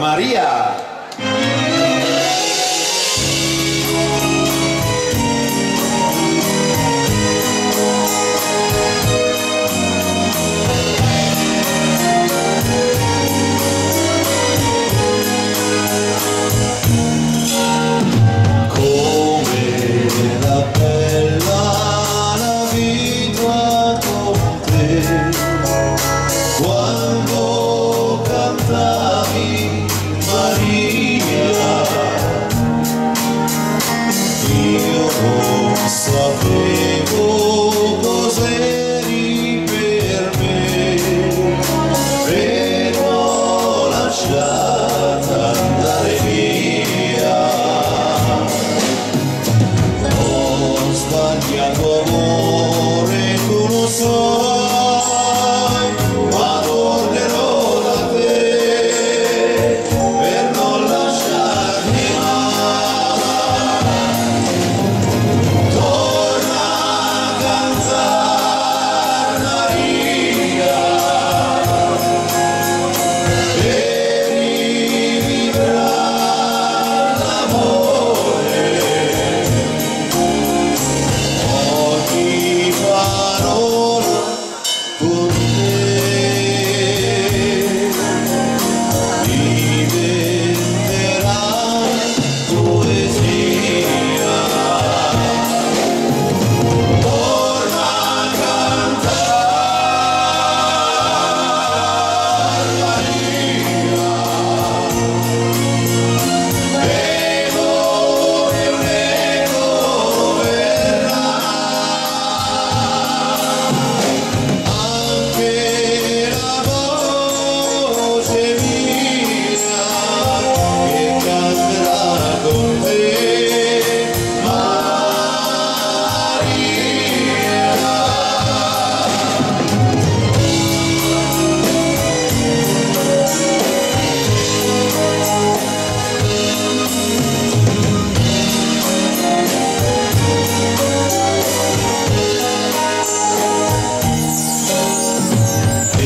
María.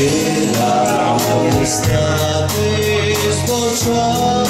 Wielka, to jest na